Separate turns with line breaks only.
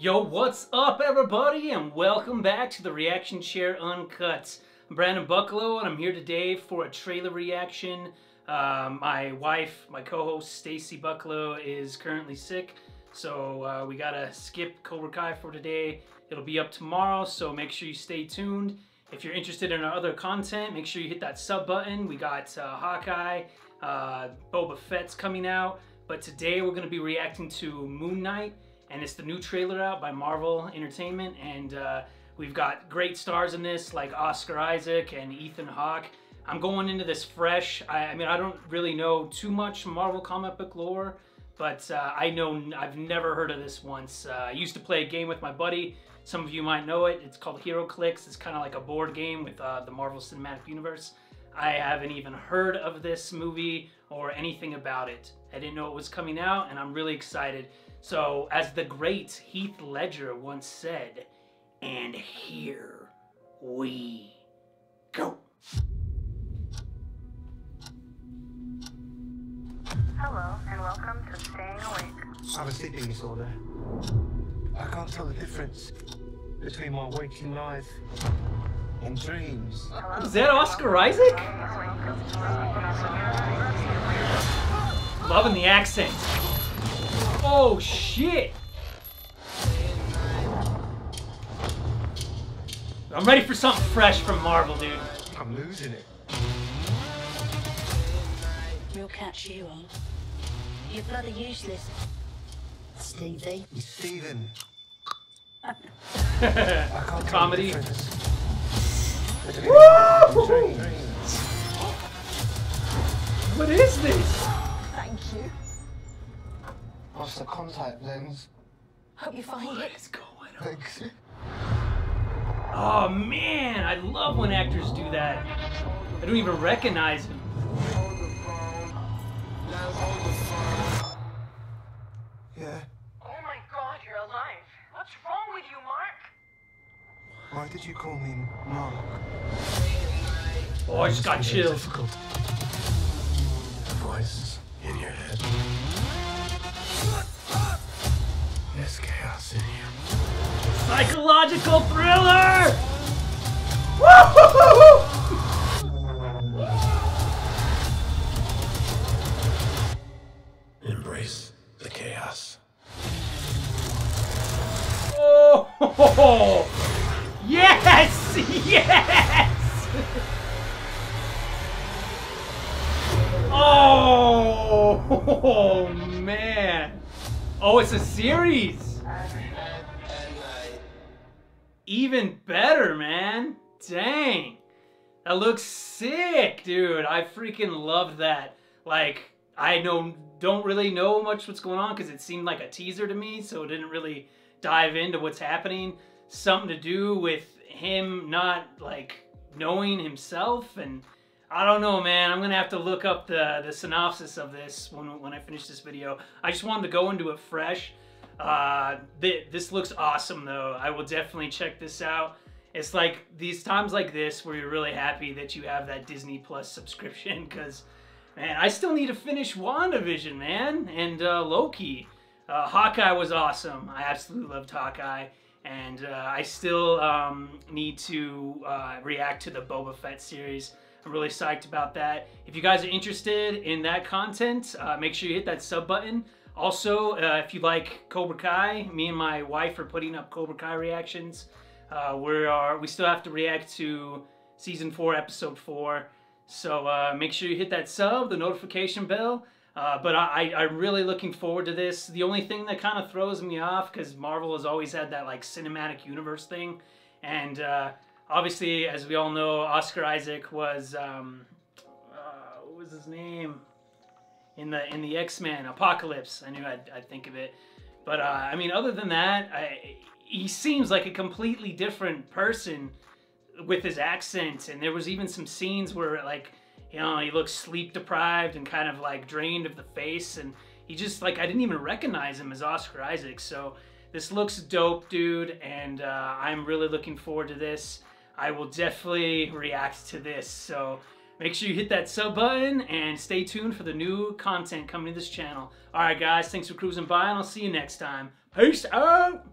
Yo, what's up, everybody, and welcome back to the Reaction Chair Uncut. I'm Brandon Bucklow, and I'm here today for a trailer reaction. Um, my wife, my co-host Stacy Bucklow, is currently sick, so uh, we gotta skip Cobra Kai for today. It'll be up tomorrow, so make sure you stay tuned. If you're interested in our other content, make sure you hit that sub button. We got uh, Hawkeye, uh, Boba Fett's coming out, but today we're gonna be reacting to Moon Knight and it's the new trailer out by Marvel Entertainment, and uh, we've got great stars in this like Oscar Isaac and Ethan Hawke. I'm going into this fresh. I, I mean, I don't really know too much Marvel comic book lore, but uh, I know I've never heard of this once. Uh, I used to play a game with my buddy. Some of you might know it. It's called HeroClix. It's kind of like a board game with uh, the Marvel Cinematic Universe. I haven't even heard of this movie or anything about it. I didn't know it was coming out, and I'm really excited. So, as the great Heath Ledger once said, and here we go.
Hello, and welcome to Staying Awake.
I have a sleeping disorder. I can't tell the difference between my waking life and dreams.
Hello,
Is that Oscar Isaac? Loving the accent. Oh shit! I'm ready for something fresh from Marvel, dude.
I'm losing it.
We'll catch you on. You're bloody useless. Stevie.
Stephen. I can't tell the
Comedy. Woo! What is this?
Thank
the contact lens?
Hope you find
What
it.
is going on?
Thanks.
Oh man, I love when actors do that. I don't even recognize him.
Yeah.
Oh my god, you're alive. What's wrong with you, Mark?
Why did you call me Mark?
Oh, I just got chills.
Difficult. A voice There's chaos in here.
Psychological thriller!
Embrace the chaos.
Oh! Yes! Yes! Oh! oh, man. Oh, it's a series. Even better, man. Dang. That looks sick, dude. I freaking love that. Like, I know don't really know much what's going on because it seemed like a teaser to me, so it didn't really dive into what's happening. Something to do with him not like knowing himself and I don't know, man. I'm gonna have to look up the the synopsis of this when when I finish this video. I just wanted to go into it fresh. Uh, th- this looks awesome, though. I will definitely check this out. It's like these times like this where you're really happy that you have that Disney Plus subscription because, man, I still need to finish WandaVision, man, and uh, Loki. Uh, Hawkeye was awesome. I absolutely loved Hawkeye. And uh, I still um, need to uh, react to the Boba Fett series. I'm really psyched about that. If you guys are interested in that content, uh, make sure you hit that sub button. Also, uh, if you like Cobra Kai, me and my wife are putting up Cobra Kai reactions. Uh, we are we still have to react to season four, episode four. So uh, make sure you hit that sub, the notification bell. Uh, but I, I, I'm really looking forward to this. The only thing that kind of throws me off, because Marvel has always had that like cinematic universe thing, and uh, obviously, as we all know, Oscar Isaac was um, uh, what was his name in the in the X Men Apocalypse. I knew I'd, I'd think of it, but uh, I mean, other than that, I, he seems like a completely different person with his accent, and there was even some scenes where like you know he looks sleep deprived and kind of like drained of the face, and he just like I didn't even recognize him as Oscar Isaac. So this looks dope, dude, and uh, I'm really looking forward to this. I will definitely react to this. So make sure you hit that sub button and stay tuned for the new content coming to this channel. All right, guys, thanks for cruising by, and I'll see you next time. Peace out.